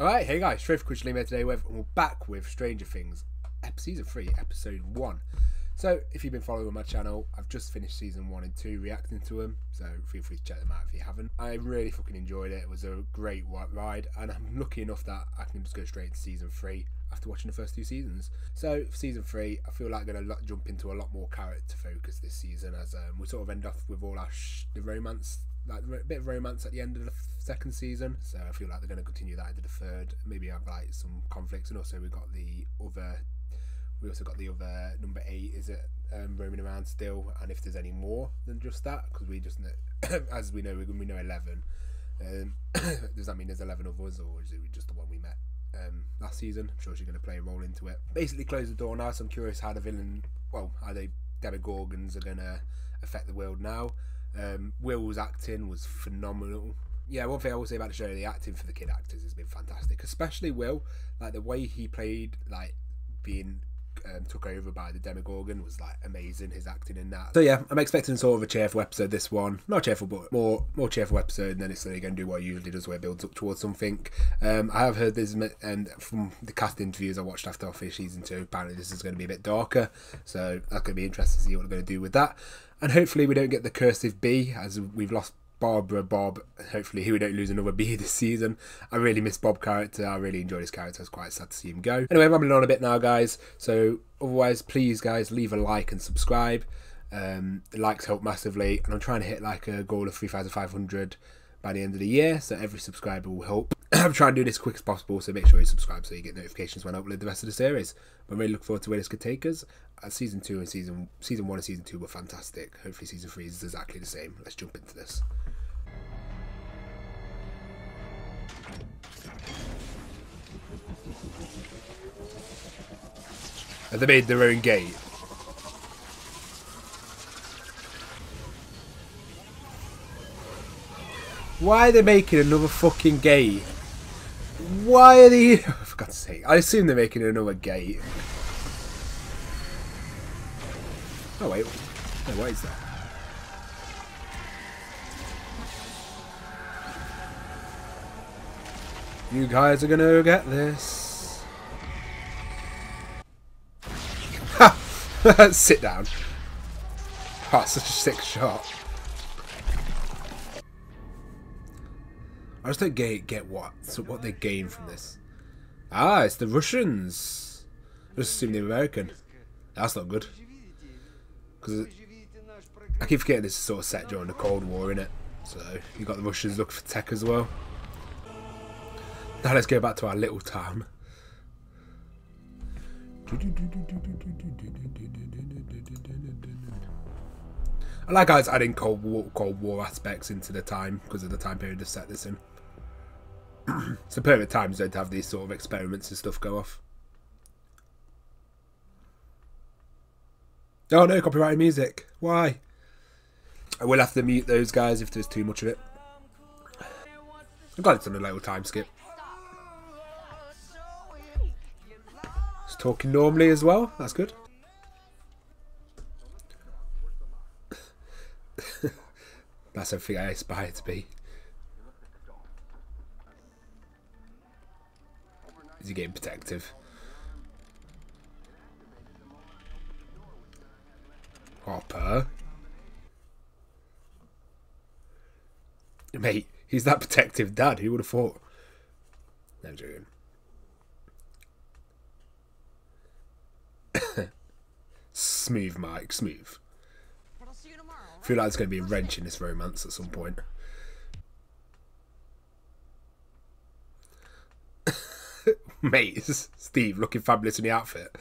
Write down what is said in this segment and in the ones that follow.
Alright, hey guys, Strafe Quickly here today with, and we're back with Stranger Things, season 3, episode 1. So, if you've been following my channel, I've just finished season 1 and 2 reacting to them, so feel free to check them out if you haven't. I really fucking enjoyed it, it was a great ride, and I'm lucky enough that I can just go straight into season 3 after watching the first two seasons. So, season 3, I feel like I'm going to jump into a lot more character focus this season as um, we sort of end off with all our the romance like a bit of romance at the end of the second season, so I feel like they're going to continue that into the third. Maybe have like some conflicts, and also we've got the other. We also got the other number eight. Is it um, roaming around still? And if there's any more than just that, because we just as we know, we, we know eleven. Um, does that mean there's eleven others, or is it just the one we met um, last season? I'm sure she's going to play a role into it. Basically, close the door now. So I'm curious how the villain, well, how the Demogorgons are going to affect the world now. Um, Will's acting was phenomenal. Yeah, one thing I will say about the show, the acting for the kid actors has been fantastic, especially Will. Like the way he played, like being um, took over by the Demogorgon was like amazing. His acting in that. So yeah, I'm expecting sort of a cheerful episode. This one, not cheerful, but more more cheerful episode. And then it's going to do what it usually does, where it builds up towards something. Um, I have heard this, and from the cast interviews I watched after Office season two, apparently this is going to be a bit darker. So that's going to be interesting to see what they're going to do with that. And hopefully we don't get the cursive B as we've lost Barbara Bob. Hopefully we don't lose another B this season. I really miss Bob character. I really enjoyed his character. I was quite sad to see him go. Anyway, I'm rambling on a bit now, guys. So otherwise, please, guys, leave a like and subscribe. Um, the likes help massively, and I'm trying to hit like a goal of 3,500 by the end of the year. So every subscriber will help. I'm trying to do this as quick as possible. So make sure you subscribe so you get notifications when I upload the rest of the series. But I'm really looking forward to where this could take us. Uh, season two and season season one and season two were fantastic. Hopefully season three is exactly the same. Let's jump into this. They made their own gate? Why are they making another fucking gate? Why are they... For God's sake. I assume they're making another gate. Oh, wait. Oh, what is that? You guys are gonna get this. Sit down. Oh, such a sick shot. I just don't get, get what so what they gain from this. Ah, it's the Russians. I just assume the American. That's not good. Because I keep forgetting this is sort of set during the Cold War, it? So you got the Russians looking for tech as well. Now let's go back to our little town. I like how it's adding Cold War, Cold War aspects into the time because of the time period to set this in. it's a perfect time zone to have these sort of experiments and stuff go off. Oh no, copyrighted music. Why? I will have to mute those guys if there's too much of it. I'm glad it's on a little time skip. Talking normally as well. That's good. That's everything I aspire to be. Is he getting protective? Hopper. Mate, he's that protective dad. Who would have thought? No joking. Smooth, Mike. Smooth. I feel like there's going to be a wrench in this romance at some point. Mate, Steve looking fabulous in the outfit.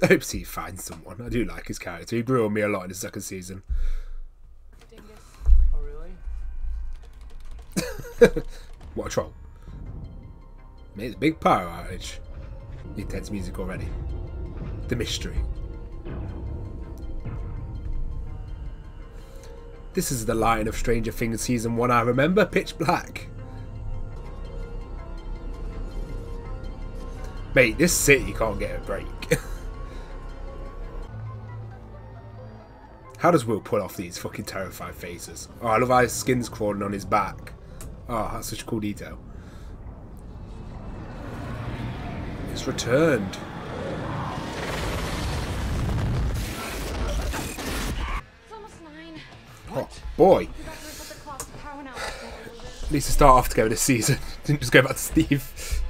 I hope he finds someone. I do like his character. He grew on me a lot in the second season. Oh, really? what a troll. It's a big power outage. Intense music already. The mystery. This is the line of Stranger Things season 1 I remember, Pitch Black. Mate, this city can't get a break. how does Will pull off these fucking terrified faces? Oh, I love how his skin's crawling on his back. Oh, that's such a cool detail. It's returned. It's almost nine. Oh, boy. Forgot to put to power. At least to start off together this season. Didn't just go back to Steve.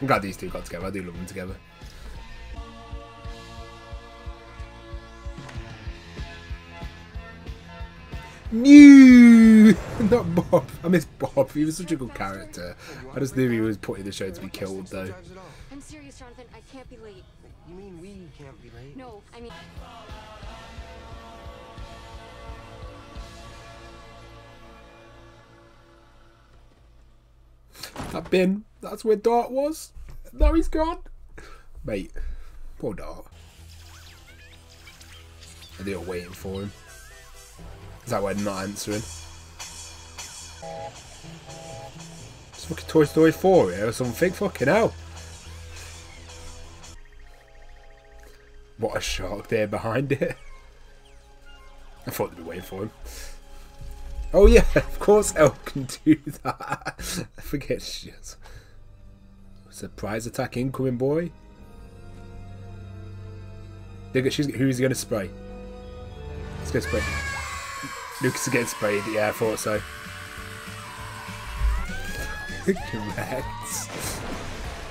I'm glad these two got together. I do love them together. No, not Bob. I miss Bob. He was such a good character. I just knew he was put in the show to be killed, though. I'm serious, Jonathan. I can't be late. You mean we can't be late? No, I mean. That bin. That's where Dart was. Now he's gone. Mate, poor Dart. Are they all waiting for him? Is that why they're not answering? It's fucking Toy Story 4 here or something. Fucking hell. What a shark there behind it. I thought they'd be waiting for him. Oh yeah, of course El can do that. I forget has. Surprise attack incoming, boy. She's, who's he going to spray? Let's go spray. Lucas getting sprayed. Yeah, I thought so. Correct.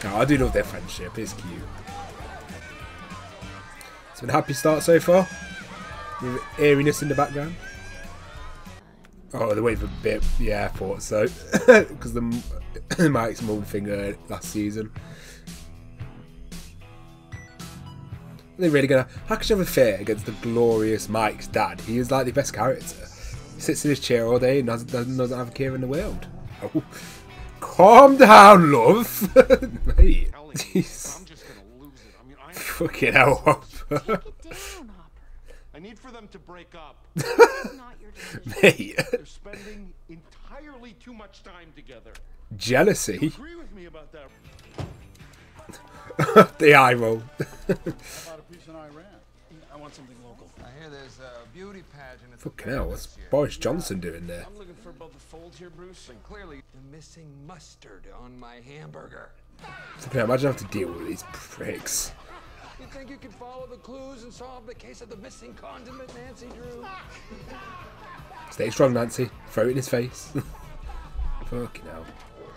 Oh, I do love their friendship. It's cute. It's been a happy start so far. With eeriness in the background. Oh, they're waiting for bit. I thought so. Because the Mike's mum thing uh, last season. Are they really gonna? How could you have a fear against the glorious Mike's dad? He is like the best character. He sits in his chair all day and doesn't, doesn't, doesn't have a care in the world. Oh, calm down, love. Mate, Ellie, jeez. I'm just gonna lose it. I mean, I, Fucking hell, Hopper. Take it down, Hopper. I need for them to break up. It's not your decision. Mate, They're spending entirely too much time together. jealousy. Agree with me about that. the eye roll. About a piece in Iran. I want something local. I hear there's a beauty pageant at the Fucking fair hell, what's. Boris Johnson doing there? I'm looking for above the fold here, Bruce. And clearly, the missing mustard on my hamburger. Fucking hell, imagine having to deal with these pricks. You think you can follow the clues and solve the case of the missing condiment, Nancy Drew? Stay strong, Nancy. Throw it in his face. Fucking hell.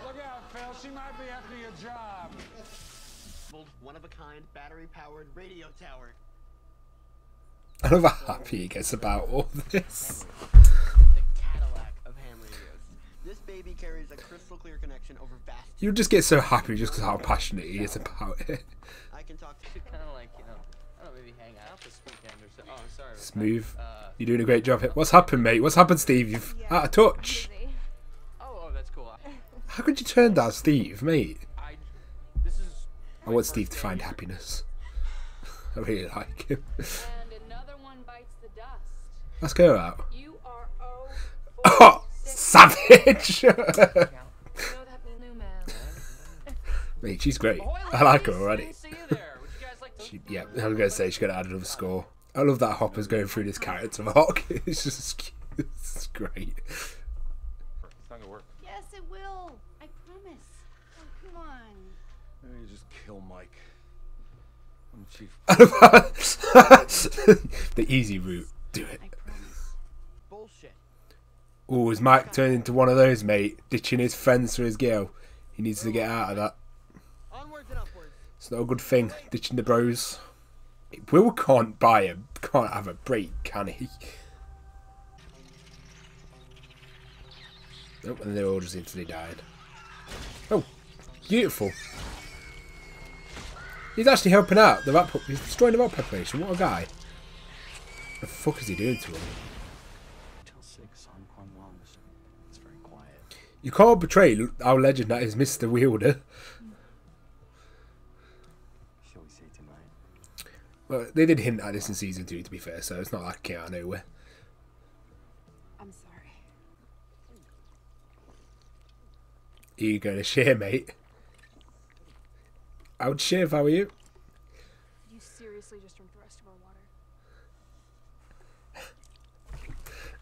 Look out, Phil. She might be after your job. one of a kind battery powered radio tower. I love how happy he gets about all this. The Cadillac of ham radios. This baby carries a crystal clear connection over vast. You just get so happy just because how passionate he is about it. I can talk. to you kind of like you know, I don't know, maybe hang out this weekend or so. Oh, I'm sorry. Smooth. Uh, You're doing a great job here. What's happened, mate? What's happened, Steve? You've out of touch. Oh, oh, that's cool. How could you turn down Steve, mate? I this is. I want Steve to find happiness. I really like him. And another one bites the dust. Let's go out. You are oh. Oh, savage! You know that means new man. mate, she's great. I like her already. Didn't see you there. Would you guys like to? She, yeah, I was gonna say she's gonna add another score. I love that Hopper's going through this character arc. It's just. It's great. It's not gonna work. yes, it will. I promise. Oh, come on. Maybe you just kill Mike. I'm chief. the easy route. Do it. Oh, is Mike turned into one of those, mate? Ditching his friends for his girl. He needs to get out of that. Onwards and upwards. It's not a good thing. Ditching the bros. Will can't buy him. Can't have a break, can he? Oh, and they're all just instantly died. Oh, beautiful. He's actually helping out the rat. He's destroying the rat population. What a guy. What The fuck is he doing to him? You can't betray our legend that is Mr. Wheeler. Shall we say tonight? Well, they did hint at this in season two, to be fair, so it's not like it came out of nowhere. I'm sorry. Are you going to share, mate? I would share if I were you. You seriously just drink the rest of our water?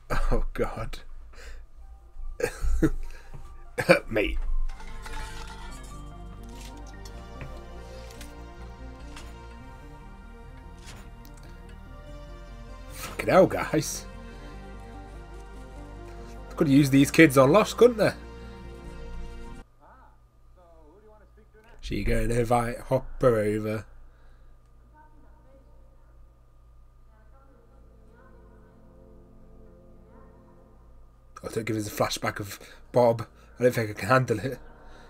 Oh god. Mate. Fucking hell, guys. Could use these kids on Lost, couldn't they? She going to invite Hopper over. I don't give us a flashback of Bob. I don't think I can handle it.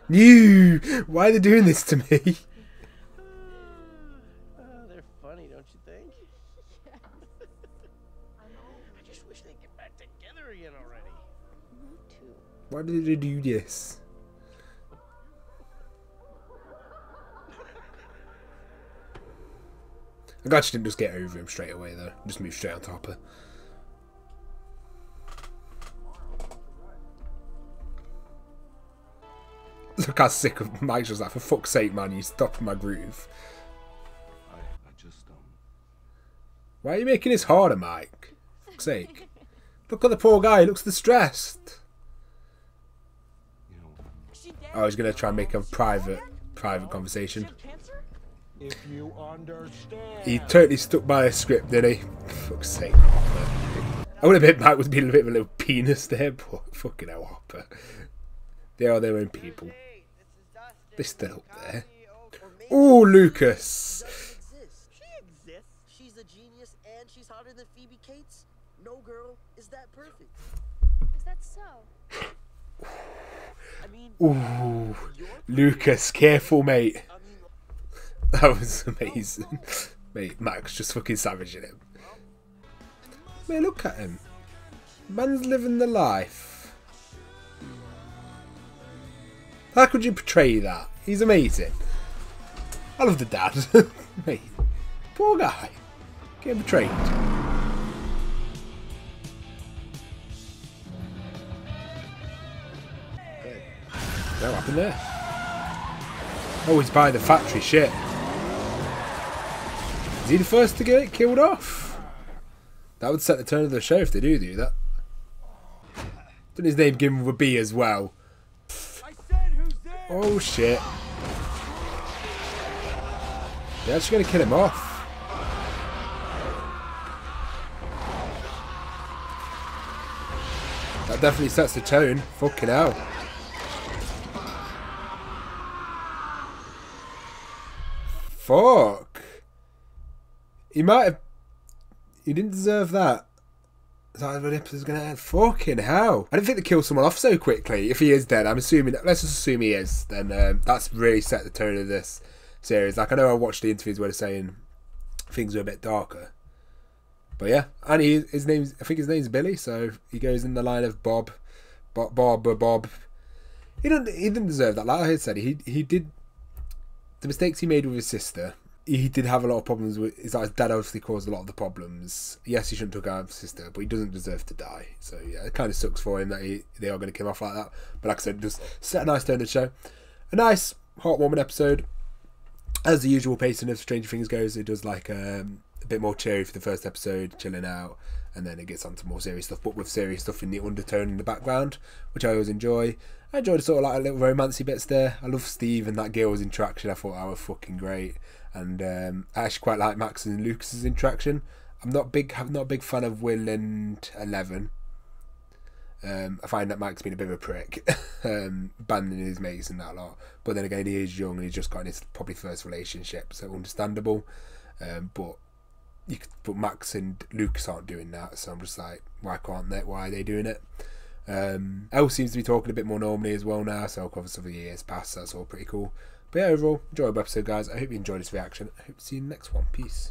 New! Why are they doing this to me? Uh, they're funny, don't you think? I just wish they'd get back together again already. Me too. Why did they do this? I'm glad she didn't just get over him straight away though. Just move straight on top of her. Look how sick of Mike's just like, for fuck's sake, man, you stopped my groove. I, I just, um, Why are you making this harder, Mike? Fuck's sake. Look at the poor guy, he looks distressed. you know, Oh, he's gonna try and make a private, private conversation. If you understand. He totally stuck by a script, didn't he? Fuck's sake. I would have been Mike was being a bit of a little penis there, but fucking hell, Hopper. They are their own people. They're still up there. Oh, Lucas. exists. She exists. She's a genius and she's hotter than Phoebe Cates. No girl is that perfect. Is that so? Ooh, Lucas, careful, mate. That was amazing. Mate, Max just fucking savaging him. Man, look at him. Man's living the life. How could you portray that? He's amazing. I love the dad. Poor guy. Getting betrayed. What happened there? Oh, he's by the factory, shit. Is he the first to get killed off? That would set the tone of the show if they do do that. Didn't his name begin with a B as well? Oh shit. They're actually gonna kill him off. That definitely sets the tone. Fucking hell. Fuck. He might have. He didn't deserve that. Is the episode's gonna end? Fucking hell. I didn't think they killed someone off so quickly. If he is dead, I'm assuming. Let's just assume he is. Then um, that's really set the tone of this series. Like, I know I watched the interviews where they're saying things were a bit darker. But yeah, and he, his name's, I think his name's Billy, so he goes in the line of Bob. Bob, Bob, Bob. He didn't, he didn't deserve that. Like I said, he, he did the mistakes he made with his sister, he did have a lot of problems with. His, his dad obviously caused a lot of the problems. Yes, he shouldn't have took out his sister, but he doesn't deserve to die. So yeah, it kind of sucks for him that he, they are going to him off like that. But like I said, just set a nice tone to the show. A nice, heartwarming episode. As the usual pacing of Stranger Things goes, it does like um, a bit more cheery for the first episode, chilling out, and then it gets on to more serious stuff, but with serious stuff in the undertone in the background, which I always enjoy. I enjoyed sort of like a little romancy bits there. I love Steve and that girl's interaction. I thought that was fucking great, and um, I actually quite like Max and Lucas's interaction. I'm not big, I'm not a big fan of Will and Eleven. Um, I find that Max being a bit of a prick, um, abandoning his mates and that lot. But then again, he is young and he's just got his probably first relationship, so understandable. Um, but you could, but Max and Lucas aren't doing that, so I'm just like, why can't they? Why are they doing it? Um, El seems to be talking a bit more normally as well now, so obviously the years past, that's all pretty cool. But yeah, overall, enjoyable episode, guys. I hope you enjoyed this reaction. I hope to see you in the next one. Peace.